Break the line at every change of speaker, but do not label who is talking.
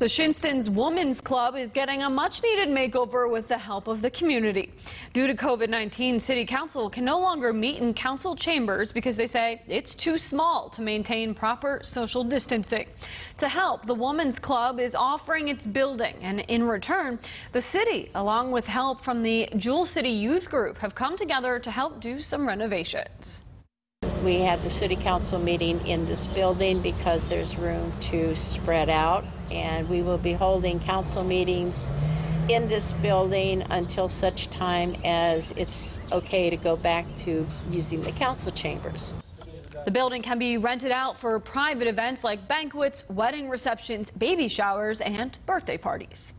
The Shinnston's Women's Club is getting a much needed makeover with the help of the community. Due to COVID 19, City Council can no longer meet in council chambers because they say it's too small to maintain proper social distancing. To help, the Women's Club is offering its building, and in return, the city, along with help from the Jewel City Youth Group, have come together to help do some renovations.
We had the city council meeting in this building because there's room to spread out, and we will be holding council meetings in this building until such time as it's okay to go back to using the council chambers.
The building can be rented out for private events like banquets, wedding receptions, baby showers, and birthday parties.